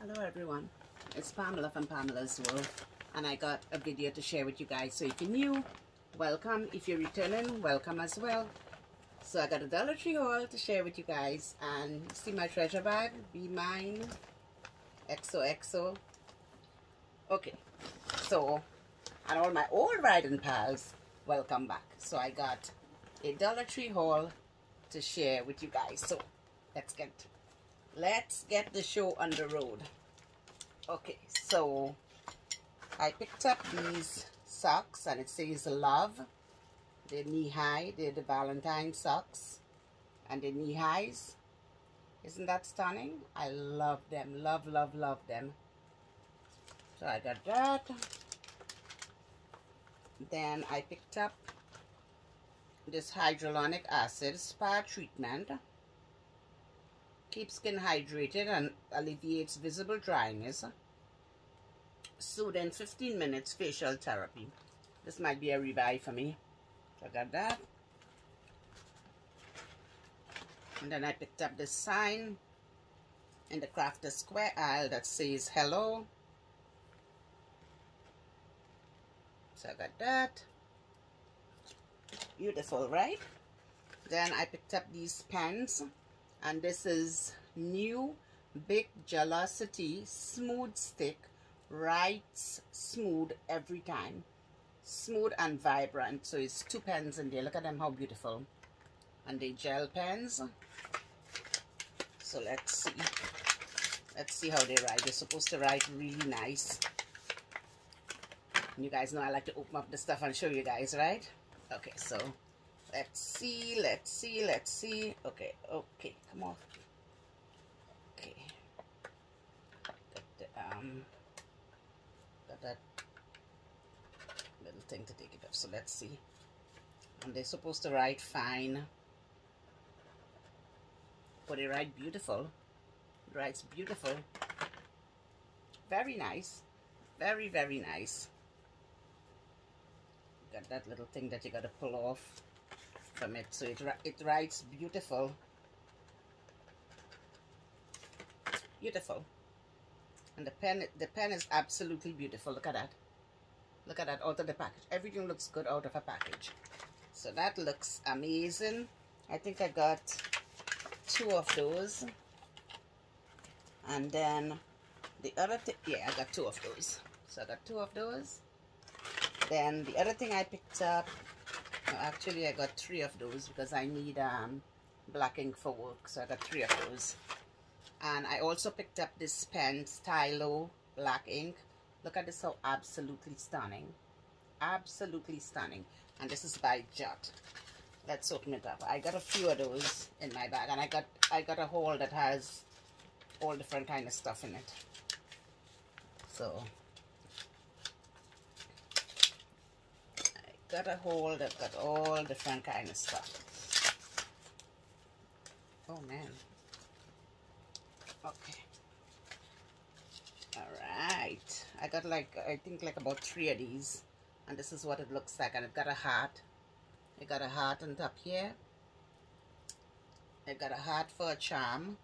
Hello everyone, it's Pamela from Pamela's World and I got a video to share with you guys. So if you're new, welcome. If you're returning, welcome as well. So I got a Dollar Tree haul to share with you guys and see my treasure bag, Be Mine, XOXO. Okay, so and all my old riding pals, welcome back. So I got a Dollar Tree haul to share with you guys. So let's get let's get the show on the road. Okay so I picked up these socks and it says love. They're knee high they're the Valentine socks. And the knee highs isn't that stunning? I love them. Love love love them. So I got that. Then I picked up this hyaluronic acid spa treatment keeps skin hydrated and alleviates visible dryness. Soothing 15 minutes facial therapy. This might be a rebuy for me. So I got that. And then I picked up this sign in the Crafter Square aisle that says hello. So I got that. Beautiful, right? Then I picked up these pens and this is new Bic Gel-ocity smooth stick writes smooth every time. Smooth and vibrant. So it's two pens in there. Look at them how beautiful. And they gel pens. So let's see. Let's see how they write they're supposed to write really nice. You guys know I like to open up the stuff and show you guys right? Okay so let's see let's see let's see. Okay okay come on. Okay. Got the, um got that little thing to take it off. So let's see. And they're supposed to write fine. But they write beautiful. It writes beautiful. Very nice. Very very nice. Got that little thing that you got to pull off from it. So it, it writes beautiful. Beautiful. And the pen the pen is absolutely beautiful. Look at that. Look at that. Out of the package. Everything looks good out of a package. So that looks amazing. I think I got two of those. And then the other thing yeah I got two of those. So I got two of those. Then the other thing I picked up actually I got three of those because I need um, black ink for work so I got three of those. And I also picked up this pen stylo black ink. Look at this how absolutely stunning. Absolutely stunning. And this is by Jot. Let's open it up. I got a few of those in my bag and I got I got a hole that has all different kind of stuff in it. So got a hole that got all different kind of stuff. Oh man. Okay. Alright. I got like, I think like about three of these. And this is what it looks like. And it got a heart. It got a heart on top here. I got a heart for a charm.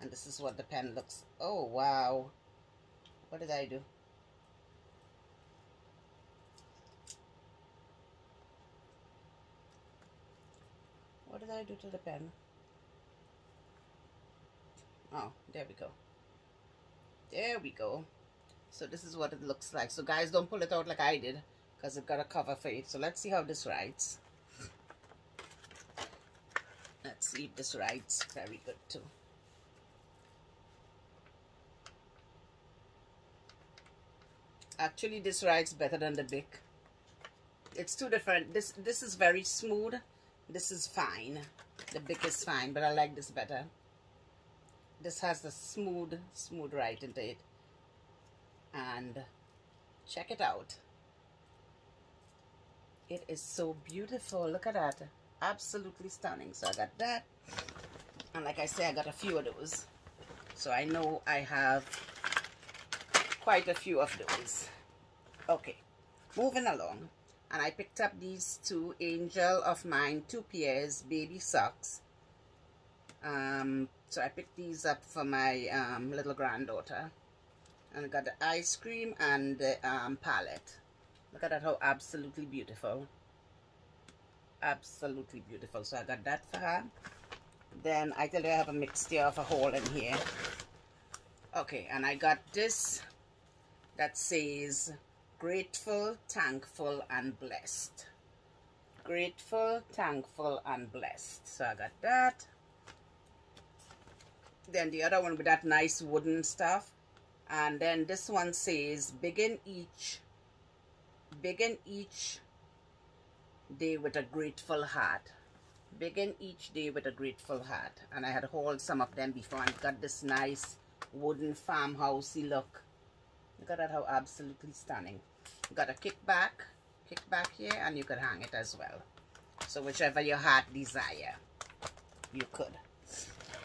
And this is what the pen looks. Oh, wow. What did I do? Did I do to the pen? Oh, there we go. There we go. So this is what it looks like. So guys, don't pull it out like I did because it got a cover for it. So let's see how this writes. Let's see if this writes very good too. Actually, this writes better than the Bic. It's two different. This this is very smooth this is fine. The Bic is fine, but I like this better. This has the smooth, smooth right into it. And check it out. It is so beautiful. Look at that. Absolutely stunning. So I got that. And like I say, I got a few of those. So I know I have quite a few of those. Okay, moving along and I picked up these two Angel of Mine two pairs baby socks um, So I picked these up for my um, little granddaughter. And I got the ice cream and the um, palette. Look at that, how absolutely beautiful. Absolutely beautiful. So I got that for her. Then I tell you I have a mixture of a hole in here. Okay, and I got this that says grateful, thankful, and blessed. Grateful, thankful, and blessed. So I got that. Then the other one with that nice wooden stuff. And then this one says begin each begin each day with a grateful heart. Begin each day with a grateful heart. And I had hauled some of them before and got this nice wooden farmhousey look. Look at that, how absolutely stunning. got a kickback, kickback here, and you could hang it as well. So whichever your heart desire, you could.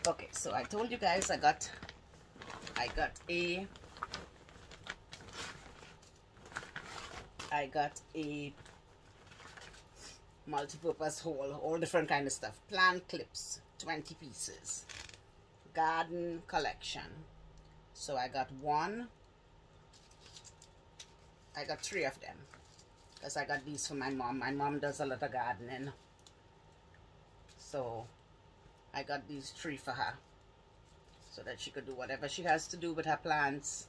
Okay, so I told you guys I got, I got a, I got a multi-purpose hole, all different kind of stuff. Plant clips, 20 pieces. Garden collection. So I got one, I got three of them because I got these for my mom. My mom does a lot of gardening. So I got these three for her so that she could do whatever she has to do with her plants.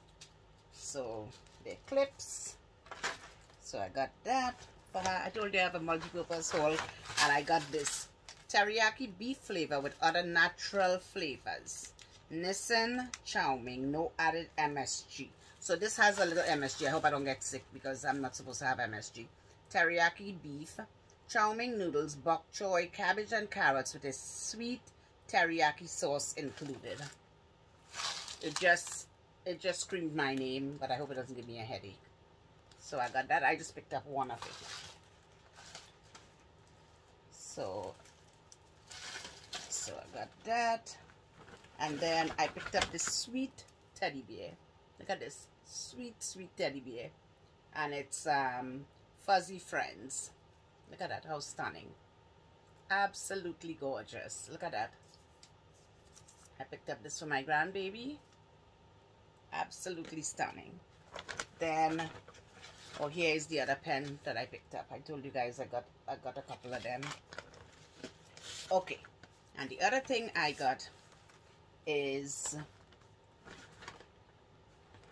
So they're clips. So I got that for her. I told you I have a multi-purpose hole and I got this teriyaki beef flavor with other natural flavors. Nissin Chow no added MSG. So this has a little MSG. I hope I don't get sick because I'm not supposed to have MSG. Teriyaki beef, chow mein noodles, bok choy, cabbage and carrots with a sweet teriyaki sauce included. It just it just screamed my name, but I hope it doesn't give me a headache. So I got that. I just picked up one of it. So so I got that. And then I picked up this sweet teddy bear. Look at this sweet, sweet teddy bear. And it's um, Fuzzy Friends. Look at that, how stunning. Absolutely gorgeous. Look at that. I picked up this for my grandbaby. Absolutely stunning. Then, oh, here is the other pen that I picked up. I told you guys I got I got a couple of them. Okay, and the other thing I got is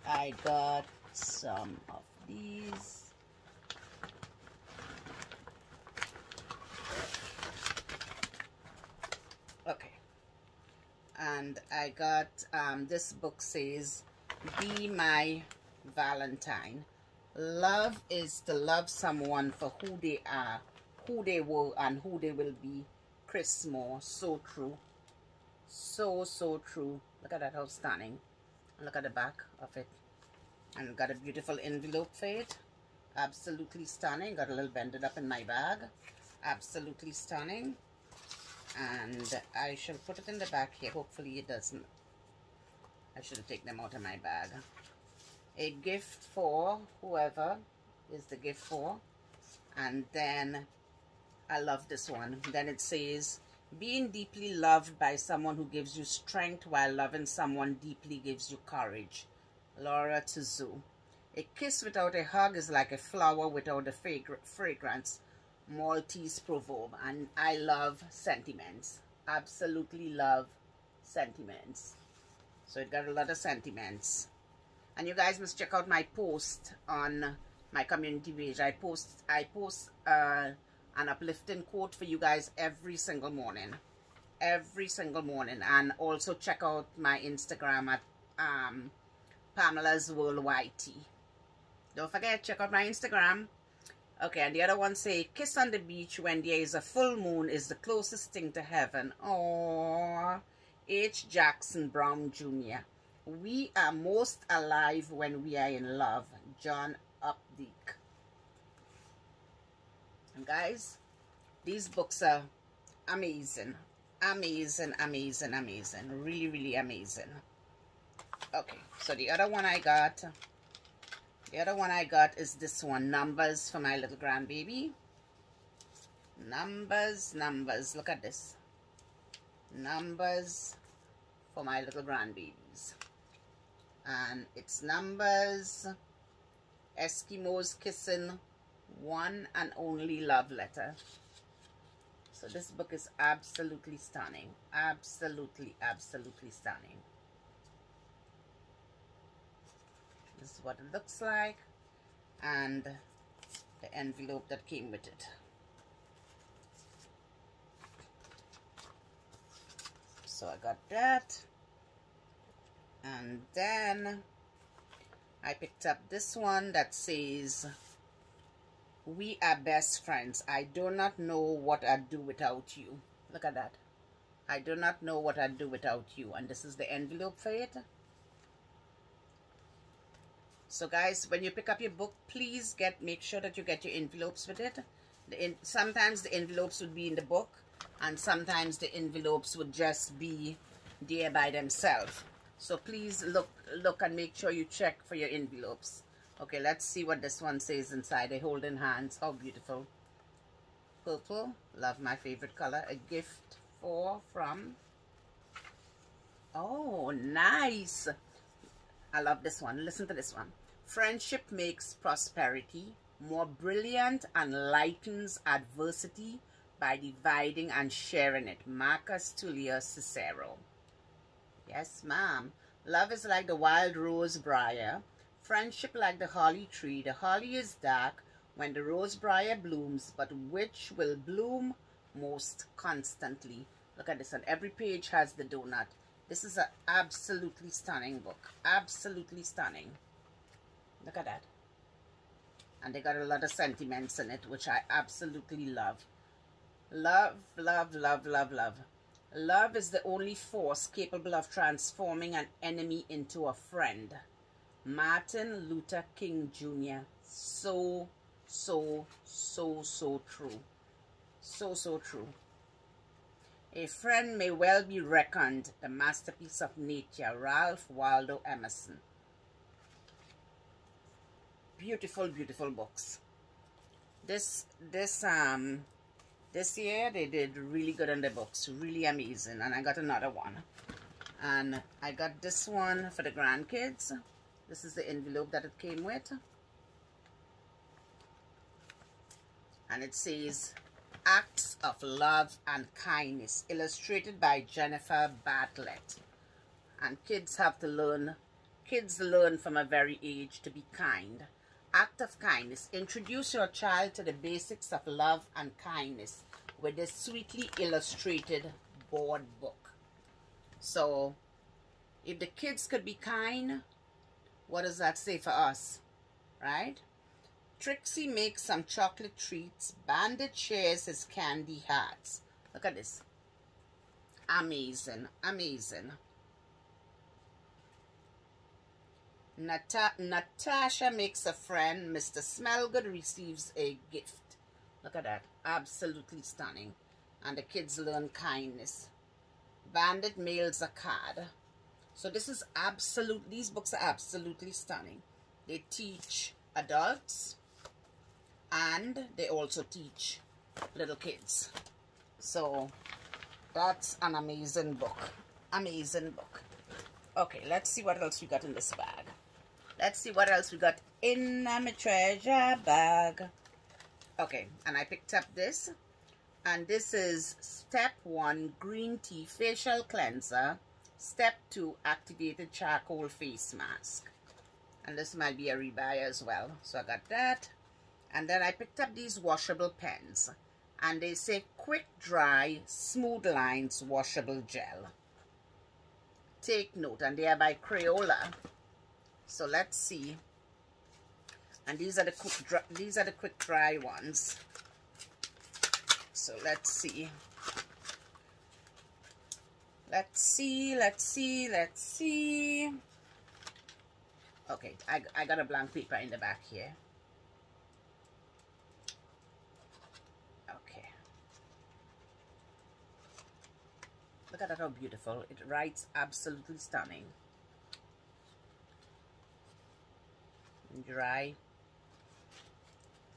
I got some of these. Okay. And I got, um, this book says, Be My Valentine. Love is to love someone for who they are, who they were, and who they will be. Chris Moore. So true. So, so true. Look at that, how stunning. Look at the back of it. And got a beautiful envelope for it. Absolutely stunning. Got a little bended up in my bag. Absolutely stunning. And I shall put it in the back here. Hopefully it doesn't. I should take them out of my bag. A gift for whoever is the gift for. And then I love this one. Then it says being deeply loved by someone who gives you strength while loving someone deeply gives you courage Lao Tzu. A kiss without a hug is like a flower without a fragrance. Maltese proverb. And I love sentiments. Absolutely love sentiments. So it got a lot of sentiments. And you guys must check out my post on my community page. I post I post uh, an uplifting quote for you guys every single morning. Every single morning. And also check out my Instagram at um, Pamela's Worldwide Tea. Don't forget, check out my Instagram. Okay, and the other one say, kiss on the beach when there is a full moon is the closest thing to heaven. Oh, H. Jackson Brown Jr. We are most alive when we are in love. John Updike. And guys, these books are amazing. Amazing, amazing, amazing. Really, really amazing. Okay, so the other one I got, the other one I got is this one, Numbers for my little grandbaby. Numbers, numbers, look at this. Numbers, for my little grandbabies. And it's numbers, Eskimos Kissing, One and Only Love Letter. So this book is absolutely stunning. Absolutely, absolutely stunning. This is what it looks like. And the envelope that came with it. So I got that. And then I picked up this one that says, We are best friends. I do not know what I'd do without you. Look at that. I do not know what I'd do without you. And this is the envelope for it. So guys, when you pick up your book, please get make sure that you get your envelopes with it. The in, sometimes the envelopes would be in the book and sometimes the envelopes would just be there by themselves. So please look look and make sure you check for your envelopes. Okay, let's see what this one says inside. They hold in hands. How beautiful. Purple. Love my favorite color. A gift for from. Oh, nice. I love this one. Listen to this one. Friendship makes prosperity more brilliant and lightens adversity by dividing and sharing it. Marcus Tullius Cicero. Yes, ma'am. Love is like the wild rose briar. Friendship like the holly tree. The holly is dark when the rose briar blooms, but which will bloom most constantly. Look at this one. Every page has the donut. This is an absolutely stunning book. Absolutely stunning. Look at that. And they got a lot of sentiments in it, which I absolutely love. Love, love, love, love, love. Love is the only force capable of transforming an enemy into a friend. Martin Luther King Jr. So, so, so, so true. So, so true. A friend may well be reckoned the masterpiece of nature, Ralph Waldo Emerson beautiful beautiful books this this um this year they did really good on the books really amazing and I got another one and I got this one for the grandkids this is the envelope that it came with and it says acts of love and kindness illustrated by Jennifer Bartlett and kids have to learn kids learn from a very age to be kind act of kindness. Introduce your child to the basics of love and kindness with this sweetly illustrated board book. So, if the kids could be kind, what does that say for us? Right? Trixie makes some chocolate treats. Bandit shares his candy hearts. Look at this. Amazing. Amazing. Nata Natasha makes a friend. Mr. Smellgood receives a gift. Look at that. Absolutely stunning. And the kids learn kindness. Bandit mails a card. So this is absolute, these books are absolutely stunning. They teach adults and they also teach little kids. So that's an amazing book. Amazing book. Okay, let's see what else we got in this bag. Let's see what else we got in my treasure bag. Okay, and I picked up this. And this is step one, green tea facial cleanser. Step two, activated charcoal face mask. And this might be a rebuy as well. So I got that. And then I picked up these washable pens. And they say quick dry, smooth lines washable gel. Take note. And they are by Crayola. So let's see. And these are the quick dry, these are the quick dry ones. So let's see. Let's see, let's see, let's see. Okay, I, I got a blank paper in the back here. Okay. Look at that, how beautiful. It writes absolutely stunning. dry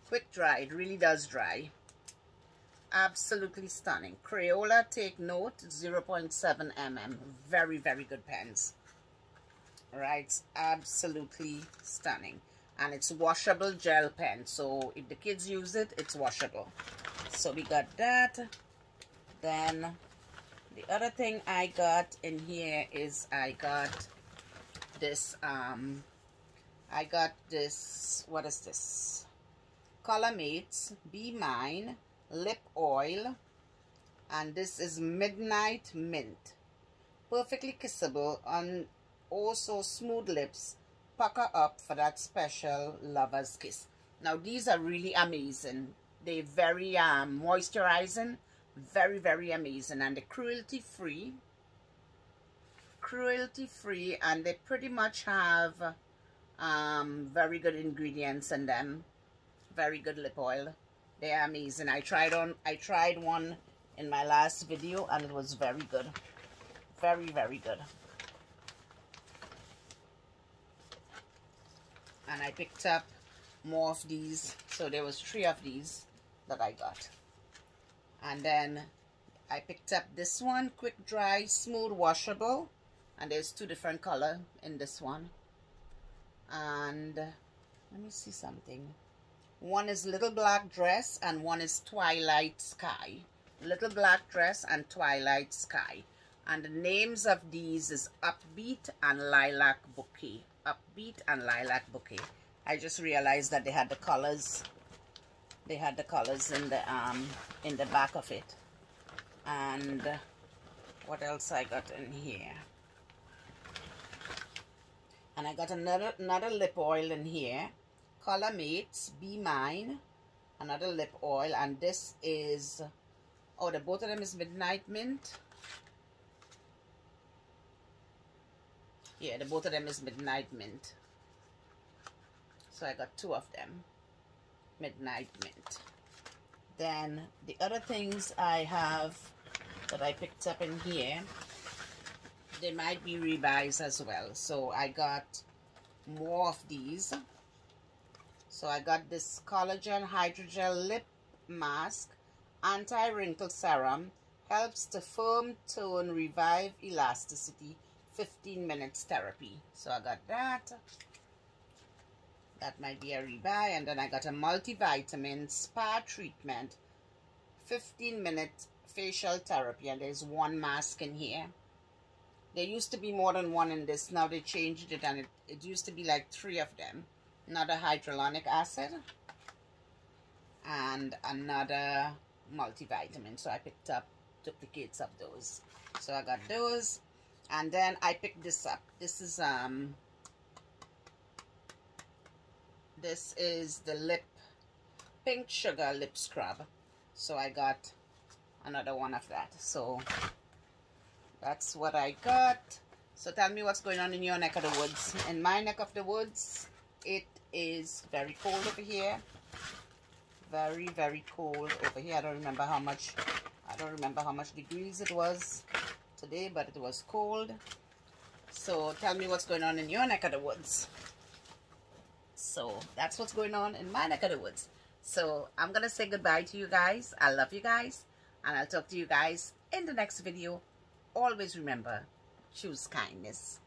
quick dry it really does dry absolutely stunning. Crayola, take note, 0.7 mm. Very, very good pens. Right, absolutely stunning. And it's washable gel pen. So if the kids use it, it's washable. So we got that. Then the other thing I got in here is I got this, um, I got this, what is this? Color Mates, Be Mine, lip oil and this is midnight mint. Perfectly kissable on also smooth lips. Pucker up for that special lover's kiss. Now these are really amazing. They're very um, moisturizing. Very very amazing. And they're cruelty free cruelty free and they pretty much have um, very good ingredients in them. Very good lip oil they're amazing. I tried on I tried one in my last video and it was very good. Very, very good. And I picked up more of these. So there was three of these that I got. And then I picked up this one, quick dry, smooth washable. And there's two different color in this one. And let me see something. One is Little Black Dress and one is Twilight Sky. Little Black Dress and Twilight Sky. And the names of these is Upbeat and Lilac Bouquet. Upbeat and Lilac Bouquet. I just realized that they had the colors. They had the colors in the um in the back of it. And what else I got in here? And I got another another lip oil in here Color Mates, Be Mine, another lip oil, and this is, oh, the both of them is Midnight Mint. Yeah, the both of them is Midnight Mint. So I got two of them. Midnight Mint. Then the other things I have that I picked up in here, they might be rebuys as well. So I got more of these. So I got this Collagen Hydrogel Lip Mask Anti-Wrinkle Serum. Helps to firm, tone, revive elasticity. 15 minutes therapy. So I got that. That might be a rebuy. And then I got a multivitamin spa treatment. 15 minute facial therapy. And there's one mask in here. There used to be more than one in this. Now they changed it and it, it used to be like three of them another hyaluronic acid. And another multivitamin. So I picked up duplicates of those. So I got those. And then I picked this up. This is um this is the lip pink sugar lip scrub. So I got another one of that. So that's what I got. So tell me what's going on in your neck of the woods. In my neck of the woods it is very cold over here. Very very cold over here. I don't remember how much I don't remember how much degrees it was today but it was cold. So tell me what's going on in your neck of the woods. So that's what's going on in my neck of the woods. So I'm gonna say goodbye to you guys. I love you guys and I'll talk to you guys in the next video. Always remember choose kindness